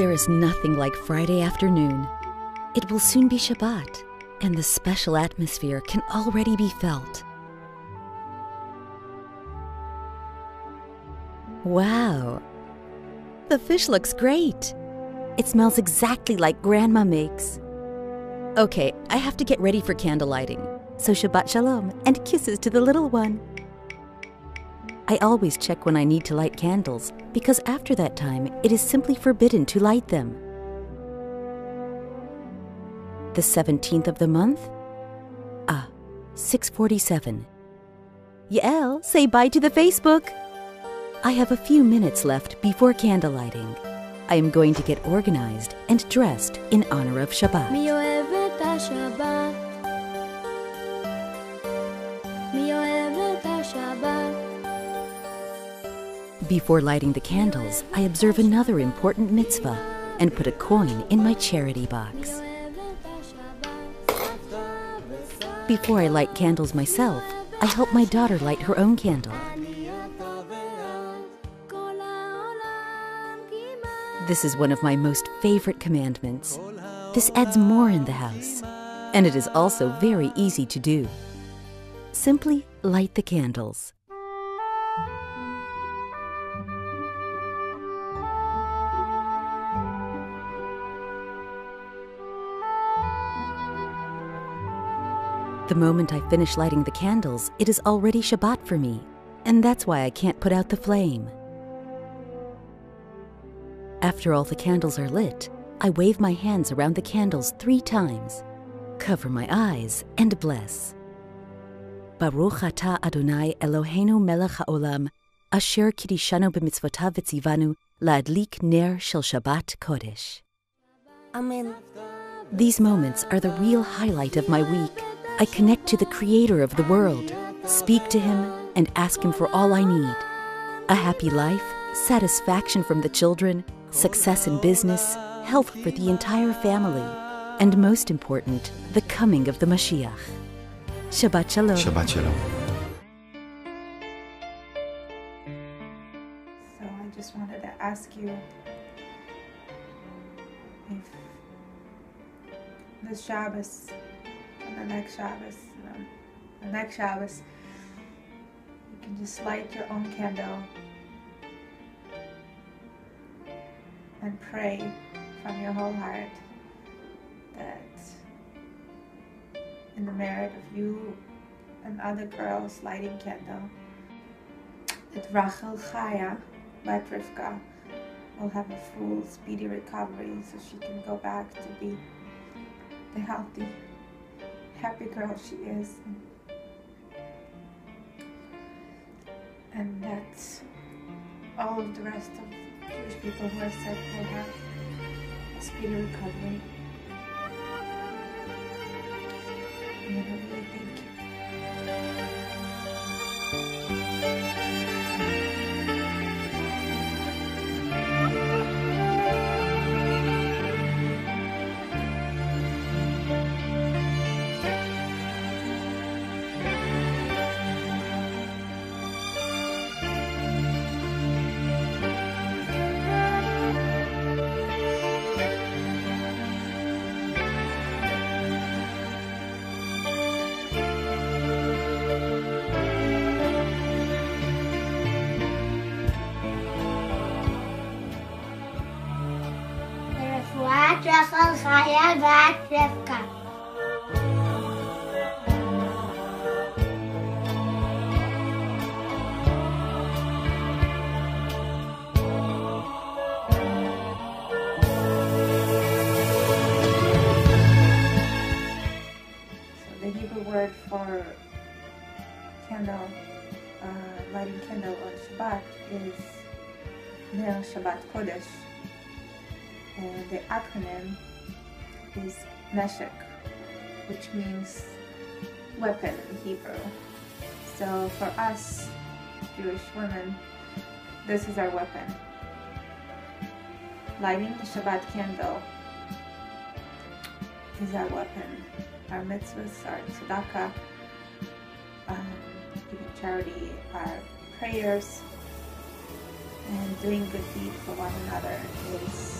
There is nothing like Friday afternoon. It will soon be Shabbat, and the special atmosphere can already be felt. Wow! The fish looks great! It smells exactly like Grandma makes. Okay, I have to get ready for candle lighting. So Shabbat Shalom and kisses to the little one. I always check when I need to light candles because after that time it is simply forbidden to light them. The 17th of the month? Ah, 647. Yael, say bye to the Facebook. I have a few minutes left before candle lighting. I am going to get organized and dressed in honor of Shabbat. מי before lighting the candles, I observe another important mitzvah and put a coin in my charity box. Before I light candles myself, I help my daughter light her own candle. This is one of my most favorite commandments. This adds more in the house, and it is also very easy to do. Simply light the candles. The moment I finish lighting the candles, it is already Shabbat for me, and that's why I can't put out the flame. After all the candles are lit, I wave my hands around the candles three times, cover my eyes, and bless. Baruch atah Adonai Eloheinu melech haolam, asher kidishanu b'mitzvotav v'tzivanu laadlik ner shel Shabbat kodesh. Amen. These moments are the real highlight of my week. I connect to the creator of the world, speak to him, and ask him for all I need. A happy life, satisfaction from the children, success in business, health for the entire family, and most important, the coming of the Mashiach. Shabbat Shalom. Shabbat Shalom. So I just wanted to ask you if this Shabbos and the next Shabbos, the next Shabbos, you can just light your own candle and pray from your whole heart that in the merit of you and other girls lighting candle, that Rachel Chaya, like Rivka, will have a full, speedy recovery so she can go back to be the healthy, happy girl she is. And that all of the rest of Jewish people who are sick will have a speedy recovery. And I really thank you. حصل خيال بعد تبكى the Hebrew word for candle, uh, lighting candle on Shabbat is Ner Shabbat Kodesh the acronym is Neshek, which means weapon in Hebrew. So for us Jewish women, this is our weapon. Lighting the Shabbat candle is our weapon. Our mitzvahs, our tzedakah, um, giving charity, our prayers, and doing good deed for one another is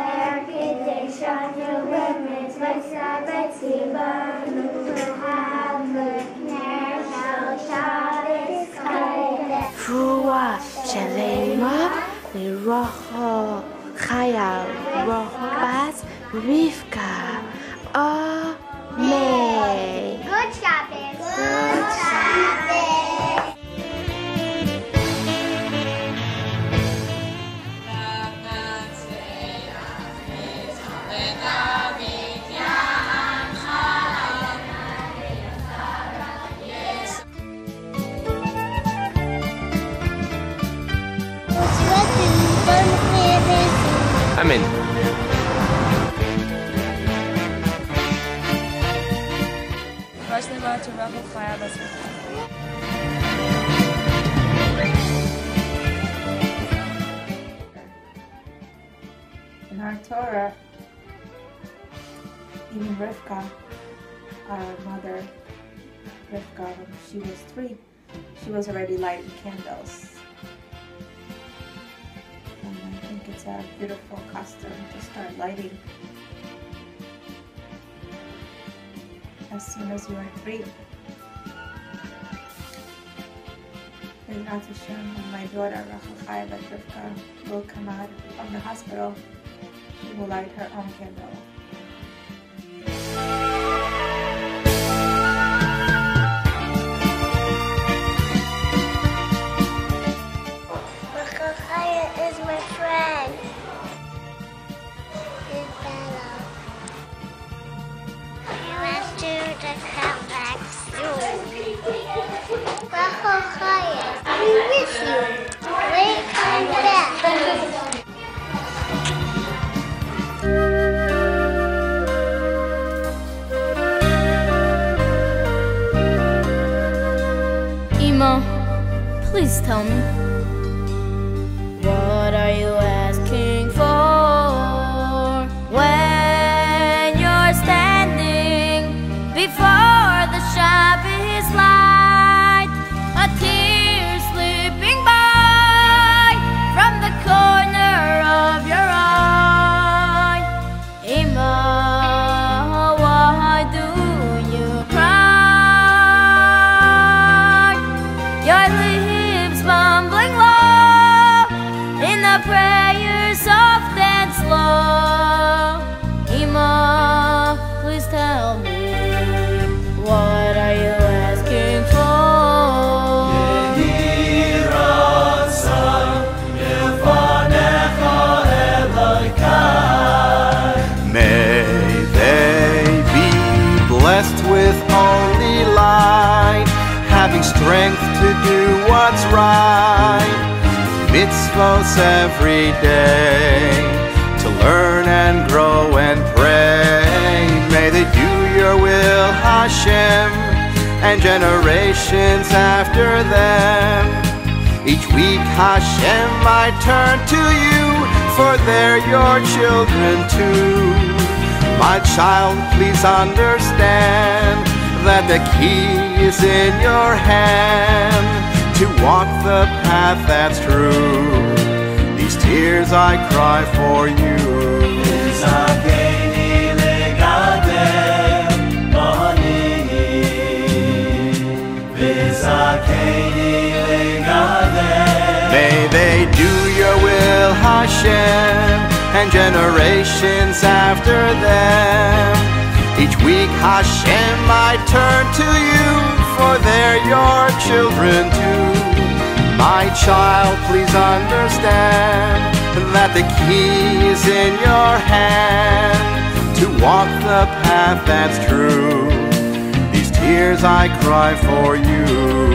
Yeshua Shalema Mirocho Chaya Rochbat Rivka. Amen. Amen. Varshnava to. In our Torah, even Rivka, our mother, Rivka, when she was three, she was already lighting candles. It's a beautiful custom to start lighting as soon as you are three. And Rat Hashem, when my daughter Rachel Rivka will come out from the hospital, she will light her own candle. Tell me. What's right. Mitzvos every day to learn and grow and pray. May they do your will, Hashem, and generations after them. Each week Hashem I turn to you, for they're your children too. My child, please understand that the key is in your hand to walk the path that's true. These tears I cry for you. May they do your will, Hashem, and generations after them. Each week, Hashem, I turn to you, for they're your children too. My child, please understand that the key is in your hand to walk the path that's true. These tears I cry for you.